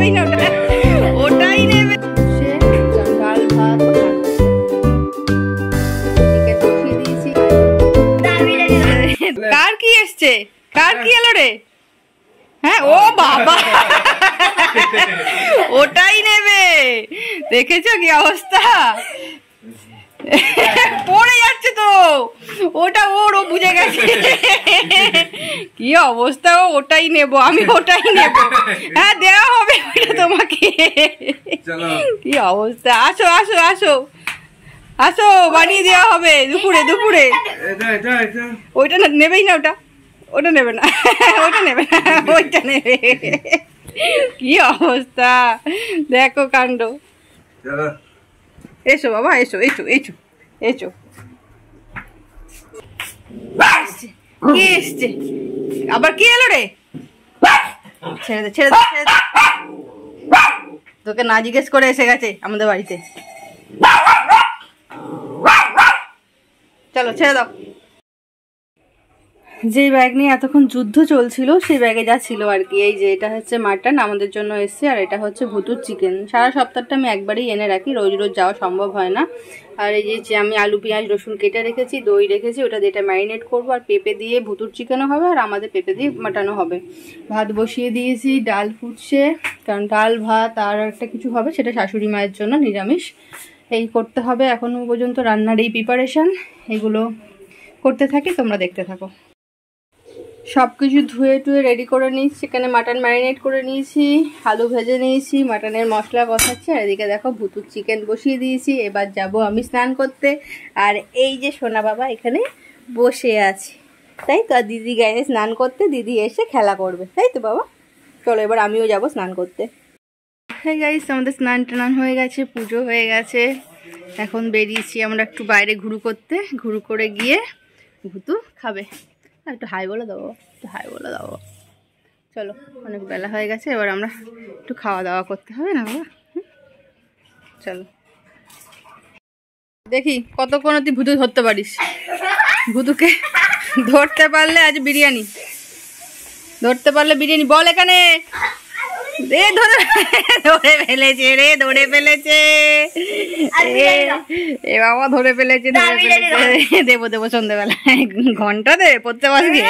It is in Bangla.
নেবেই না ওটা ওটাই নেবে ডাল ভাত কার কি এসছে কার কি এলো রে হ্যাঁ ও বাবা ওটাই নেবে দেখেছ কি অবস্থা পড়ে যাচ্ছে তো ওটা ওর ও বুঝে গেছে কি অবস্থা ও ওটাই নেব আমি ওটাই নেব। হ্যাঁ দেওয়া হবে। ওটা তোমাকে? কি অবস্থা? আসো আসো আসো। আসো বানিয়ে দেওয়া হবে দুপুরে দুপুরে। ওইটা না নেবেই না ওটা। ওটা নেবে না। ওটা নেবে না। ওইটা নেবে। কি অবস্থা? দেখো কাণ্ড। এসো বাবা এসো এসো এসো এসো। কে এসছে? আবার কি এলো রে? ছেড়ে দে ছেড়ে দে ছেড়ে দে। তোকে না জিজ্ঞেস করে এসে গেছে আমাদের বাড়িতে। চলো ছেড়ে দাও। যে ব্যাগ নিয়ে এতক্ষণ যুদ্ধ চলছিল, সেই ব্যাগে যা ছিল আর কি। এই যে, এটা হচ্ছে মাটন আমাদের জন্য এসছে, আর এটা হচ্ছে ভুতুর চিকেন সারা সপ্তাহটা আমি একবারই এনে রাখি, রোজ রোজ যাওয়া সম্ভব হয় না। আর এই যে আমি আলু, পেঁয়াজ, রসুন কেটে রেখেছি, দই রেখেছি, ওটা দিয়ে ম্যারিনেট করব, আর পেঁপে দিয়ে ভুতুর চিকেনও হবে, আর আমাদের পেঁপে দিয়ে মাটানো হবে। ভাত বসিয়ে দিয়েছি, ডাল ফুটছে, কারণ ডাল, ভাত আর একটা কিছু হবে, সেটা শাশুড়ি মায়ের জন্য নিরামিষ। এই করতে হবে এখনও পর্যন্ত রান্নার এই প্রিপারেশান এগুলো করতে থাকি, তোমরা দেখতে থাকো। সব কিছু ধুয়ে টুয়ে রেডি করে নিয়েছি। সেখানে মাটন ম্যারিনেট করে নিয়েছি, আলু ভেজে নিয়েছি মাটনের মশলা বসাচ্ছি, আর এদিকে দেখো ভুতুর চিকেন বসিয়ে দিয়েছি। এবার যাব আমি স্নান করতে। আর এই যে সোনা বাবা এখানে বসে আছে। তাই তো? আর দিদি গায়ে স্নান করতে, দিদি এসে খেলা করবে। তাই তো বাবা? চলো এবার আমিও যাব স্নান করতে। হ্যাঁ গাইস আমাদের স্নান টান হয়ে গেছে, পুজো হয়ে গেছে। এখন বেরিয়েছি আমরা একটু বাইরে ঘুরু করতে। ঘুরু করে গিয়ে ভুতু খাবে। একটু হাই বলে দেবো, একটু হাই বলে দেবো। চলো, অনেক বেলা হয়ে গেছে, এবার আমরা একটু খাওয়া দাওয়া করতে হবে না বাবা? চলো। দেখি, কতক্ষণ তুই ভুতু ধরতে পারিস? ভুতুকে ধরতে পারলে আজ বিরিয়ানি। ধরতে পারলে বিরিয়ানি, বল এখানে। রে ধরে ধরে ফেলেছে রে ধরে ফেলেছে। এ- এ বাবা ধরে ফেলেছে ধরে ফেলেছে। দেবো দেবো সন্ধ্যেবেলা ঘণ্টা দে পড়তে পারবি?